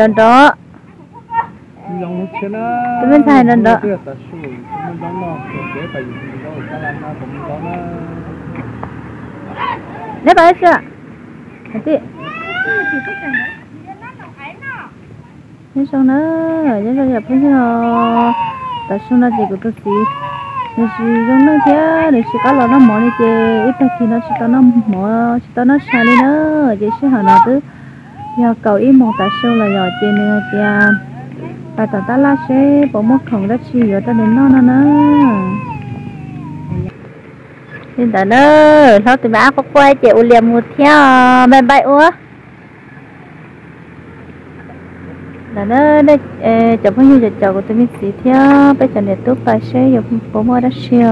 đơn đó. Lòng nó chết nó Tụi mình thay đơn đó. Tụi mình lấy bao chưa? Hả chị nhưng xong nữa nhưng xong nhập phân cho ta xong là gì của tôi gì. Nên chỉ giống nó thế nên chỉ cá là nó mỏ đi chơi ít khi nó chỉ có nó mỏ chỉ có nó xài đi nữa. Chỉ sẽ hỏi nó thứ nhờ cầu ý mong tại sao là giờ chơi nữa kia à, tại tao ta la xe bỏ mất không đất chi rồi ta đến nó nó nó nên tại nó nó từ bà có quay chị u liềm một theo bên bay úa là nó đây chồng phong như chồng của tôi mình xí theo bây giờ để tốt bài xe giờ bố mua đất siêu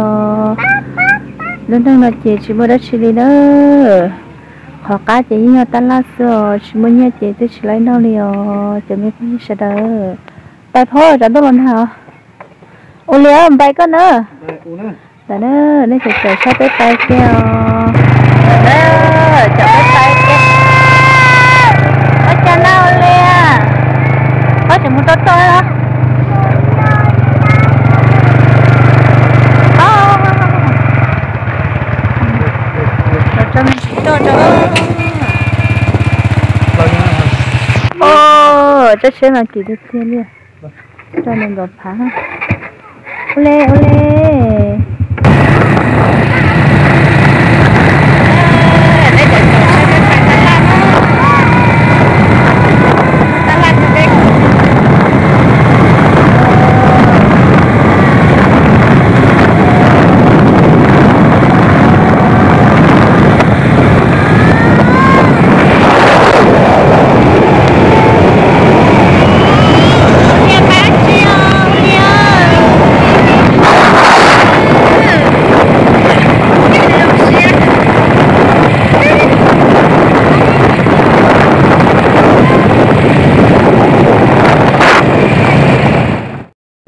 lần đang là chị chỉ mua đất chi đi nữa họ cá chỉ nhau ta la sữa chỉ mua nhà chị tôi chỉ lấy đâu liều chỉ mới không sẽ đỡ bài phô chẳng đâu lần hả ô liều bay con nữa Đây, nữa nè. đó sẽ chờ sao tới tay kia đó chờ tới tay kia có cho nó lia có chỉ muốn tốt thôi hả cho mình cho cho Vâng, nè ô cho xem là kỳ được thiên liền cho nên gặp phá ole ole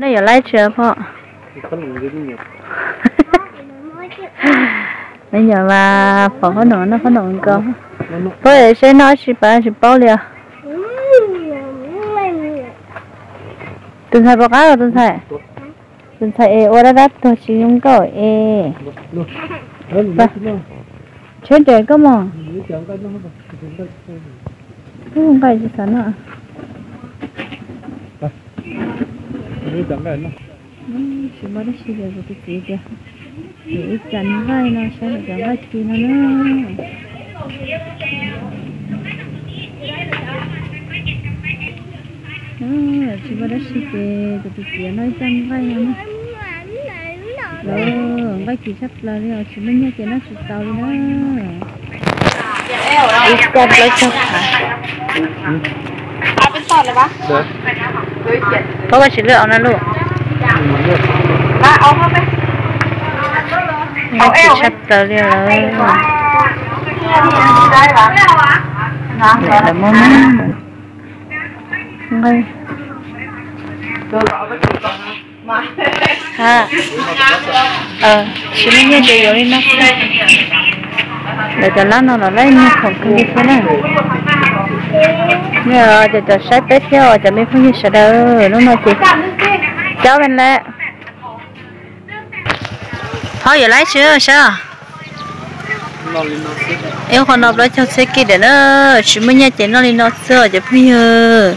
nó giờ lấy chưa po Có bây giờ mà phở có nổ nó có nổ cơ Nó để với sẽ nói chỉ bà chỉ bao liều tuần thầy bao cá rồi tuần thầy. Tuần thầy ê ô đã đắt thôi chỉ nhung câu ê. Nó. Nó chết mà không. Cái không phải gì cả ạ nó chẳng cái nó chỉ mới đó chỉ giờ cái gì kìa chỉ chẳng cái nó sao chẳng cái kia nó nữa nó chỉ mới đó chỉ kìa cái gì nó chẳng cái nó rồi cái gì sắp là rồi chỉ mới nhớ cái nó sụt tàu đi đó ít con lấy chắc hả? À, bên sau là bác có cái sử lượng nó luôn? À ông không ấy ông eo sắp tới rồi để là mua mấy ngay ha. Ờ chúng mình nhớ điều đi nó. Để cho lát nó nó lấy như không cần đi thế này nhờ cho cho sai pet theo cho mấy phong như sợ đỡ nó nói chị. Cháu bên lẹ thôi, giờ lấy chưa, sao? Em còn nộp lại cho xe kia để nó chỉ mới nhớ chị nó đi nó sửa cho bây giờ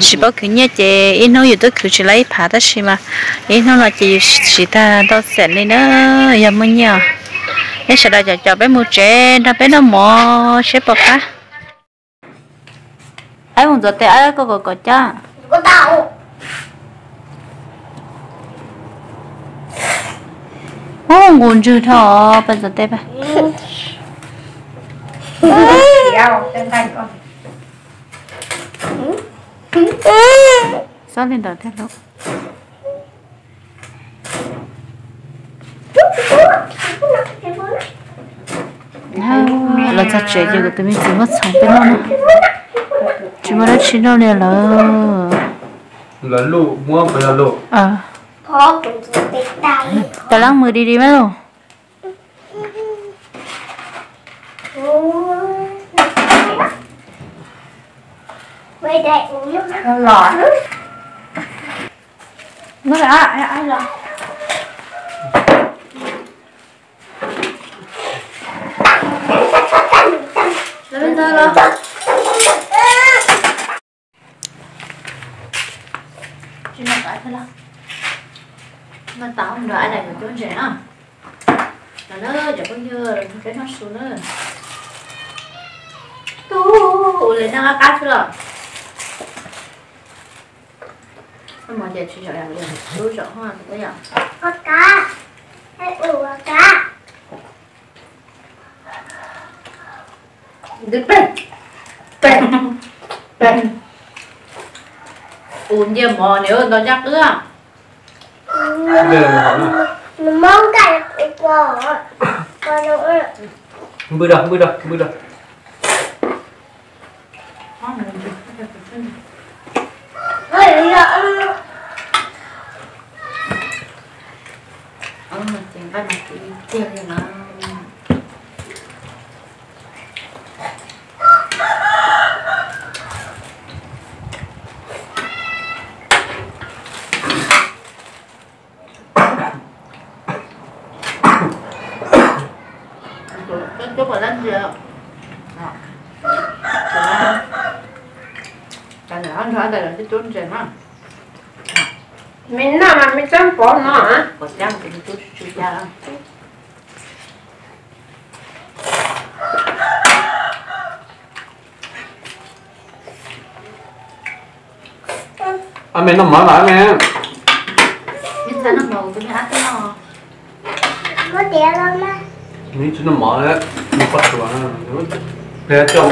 chỉ bảo cứ nhớ chị em nói giờ tôi cứ chỉ lấy phá đó xí mà. Em nói là chị chỉ ta đâu sẽ lên nữa giờ mới nhớ em sẽ đợi cho cho bé mua trẻ, nó bé nó mò sẽ bọc á ai muốn rồi tệ ai có có có cha có tao ô nguồn chưa thọ bây giờ kéo chân tay con sao lên đầu thế lúc là cho trẻ cho tụi mình chỉ mất sống bên nó chị mà đã chín đâu nè lỡ lỡ lụ mua phải là lụ à có cũng bị tay? Tao lăng mười đi đi mấy lụ quay đây uống lọ nó là ai ai lọ Hãy subscribe cho kênh Ghiền Mì Gõ Để không bỏ lỡ những video hấp dẫn Chứ nó phải thế lắm. Nó tao không đợi này của chỗ trẻ à Là nó giờ có như cái nó xuống nữa. Tu lên nó cá chưa Nó mở chạy chỉ sợ làm liền Tôi sợ hoa thì có dạng Có cá. Hãy ủ cá. Đứt bên Bên Bên Uống nhiều mò nếu nó chắc nữa. Hỏi. Nó mong cả là của bò. Còn nó Không bự đâu, không bự đâu, không bự đâu. Ôi là Ờ, tiền bắt mặt thì tiền thì nó cho chút mà lên giờ Đó. Đó. Cái này ăn thôi, đây là cái chốn trẻ mà Mình nào mà mình chẳng bỏ nó hả? có chăng thì chút chút cha À mình nó mở lại mẹ. mình sẽ nó mở tôi hát cái nó Có đĩa lắm á mình chỉ nó đấy. Bắt nó. Để này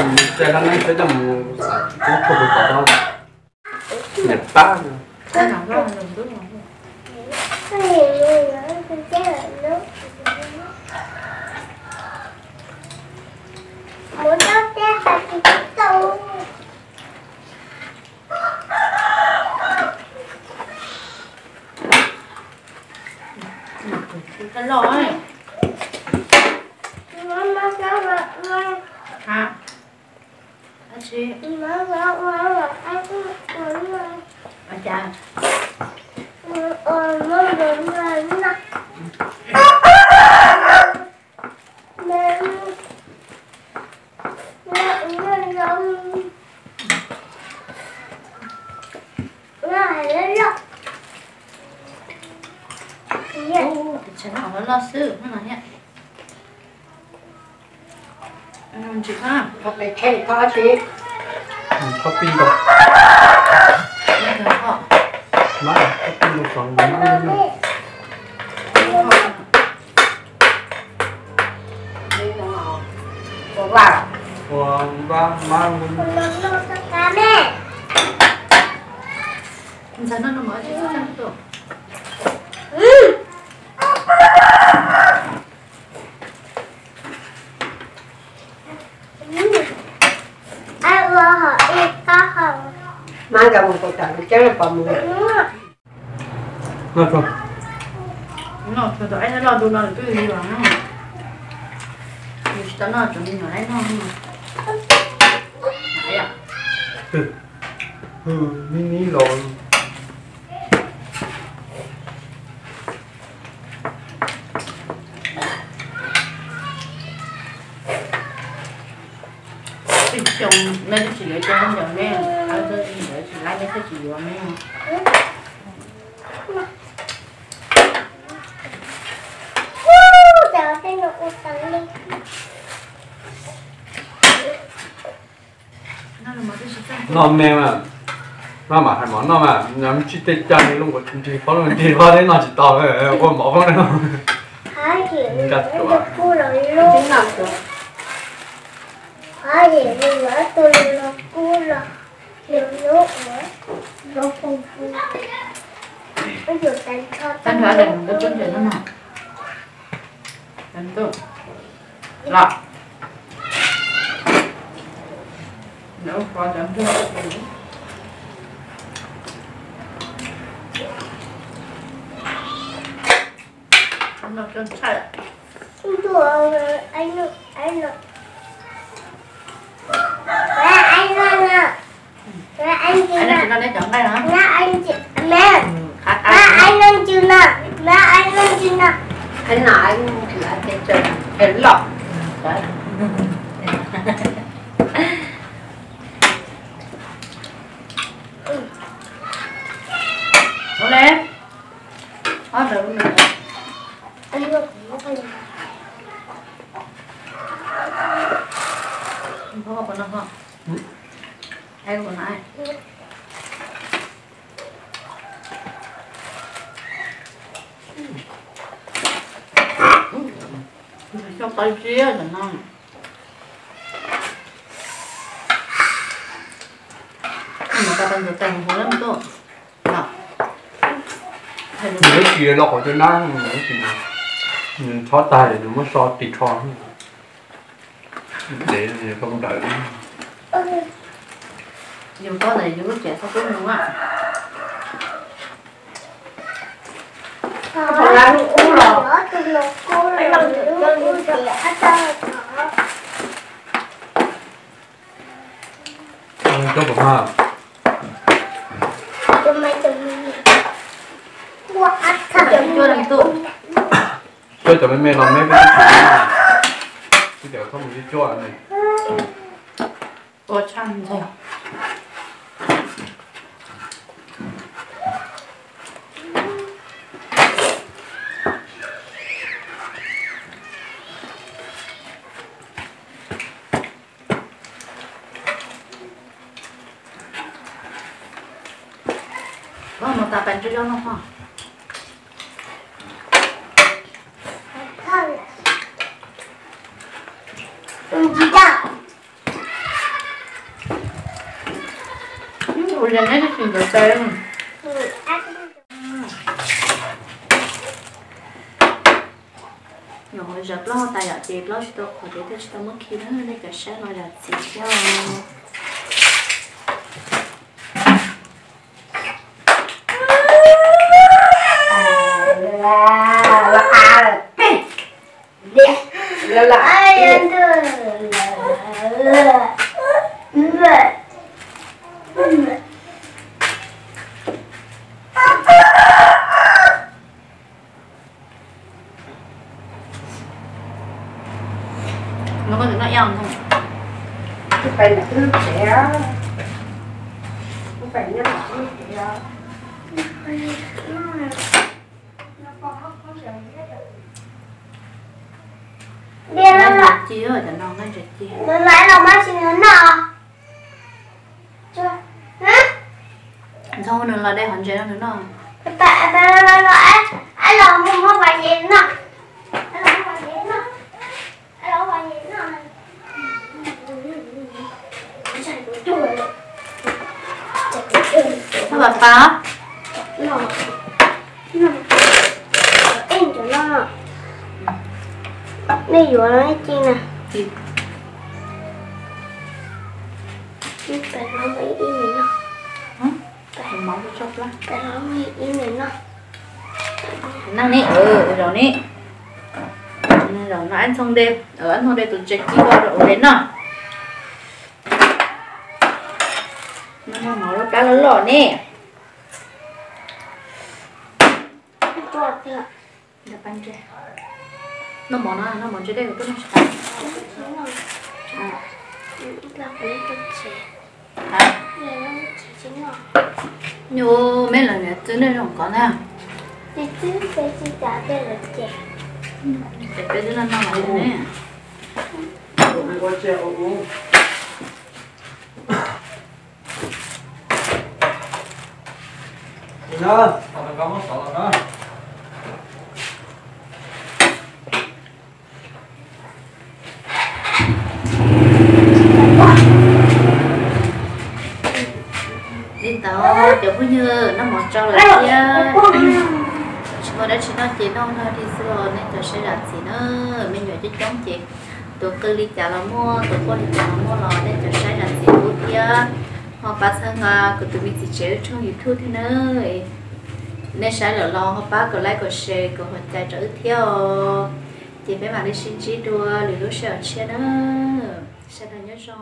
không nào người Muốn Mama sao mà Mama hả anh chị Mama Mama Anh cũng muốn mà anh cha Ờ, mama đừng làm nè Mẹ Mẹ Mẹ giống 말려. 오, 괜찮아. 올랐어. 하나야. 음, 지금 커피 케이크까지. 음, 커피도. 이거. 마, 커피도 좋아. Wow. Wow, ba, ba, ba. 괜찮아, 너 어제 수장 또. Má gặp một cậu tặng chắc là còn một Ngọt không? Ngọt rồi, tụi em lo đùa nó cứ đi vào nó Thì tao nó chuẩn bị nó lấy nó không Đấy à? Ừ, mini lộn nó nó mẹ mà nó mà hay món nó mà nhắm chỉ tết chân luôn của chúng chỉ có luôn thì vào đấy nó chỉ to rồi con bỏ rồi. được cô rồi luôn chính là của Há hiểu nữa tôi là cô là Hiểu nước nữa Nó phong phu Nó được tặng cho phải để một cái chút để nó nọ anh tôi lọ nếu có chẳng được nó chân chạy. Anh nữa Anh Mẹ anh Mẹ anh chưa anh nè. chị nó để chọn đây hả? Mẹ anh chị Mẹ ừ, khác Mẹ ai anh lên chưa nè. Mẹ anh lên chưa nè anh nói anh là cái trời? Cái lọ Đấy. Đúng đấy Hết rồi cũng được Anh vô cũng có phải Không có còn đâu không Ai còn ai cho tay chia rồi nó. Mà ta đang được tành hồ lắm cơ. Nào. Là nếu chia nó có cho nó nếu chỉ cho tay thì nó mới so tịt cho để không đợi. Dùng có này dùng lúc trẻ sao cũng đúng ạ? Không làm uống rồi. Từ lúc cô là Uống trẻ ta cho bọn ha Cho mấy tụi mình Quá ác thật chưa làm tụ cho cho mấy mẹ làm mấy cái cái điều không đi cho này. Có chăn rồi Vâng, mà ta bánh cho nó không? Thật Ừ, chị đâu Ủa, lần này nhỏ giật lo tay ở chị lo cho khỏi để cho tao mất khi đó nên cả sẽ nói là chị cho là là à là là Ai ăn thử nó có thể nó ăn không không phải là thứ trẻ không phải là thứ trẻ nó lại giật chia rồi thì nó nó giật chia Lên lại là má xin lớn nào Chưa Hả? thôi nữa là đây hoàn chế nó nữa nó Tại tại tại tại tại Anh là không có phải gì nữa Anh là không phải gì nữa Anh là không phải gì nữa Chạy của tôi Chạy của nó bà phá? Nó nó em cho nó bây giờ nó chi nè. Tại nó mấy ý này nó. Cái máu nó chốc lắm. tại nó mấy ý này nó. Năng nè ừ rồi nè rồi nó ăn xong đêm. Ở ăn xong đêm tụi chạy chi qua rồi đến nó nó máu nó cá lớn lỏ nè cho thì bánh chơi nó bỏ nó nó bỏ chơi đây tôi nó sẽ tặng à là cái cái chế hả nhô mấy lần này tới đây không có nè thì chứ cái gì đã đây là chế để bây giờ nó nằm ở đây nè. Không có treo uống Nó, tao có mất sợ nó đi tàu chỗ cũng như nó một trâu là kia. chúng đã chỉ nói chị non thôi đi xưa nên tôi sẽ đặt gì nữa mình nhớ cho chống chị. Tôi cứ đi chợ là mua tôi có đi chợ là mua lò nên tôi sẽ đặt gì bút kia. Họ bắt sang à cứ tụi mình chỉ chơi trong youtube thế nữa nên sẽ là lo họ bắt cái like cái share cái hoàn chạy trở theo. Chị bé bạn đi xin chỉ đua lì lúc sợ chia nữa sẽ là nhớ cho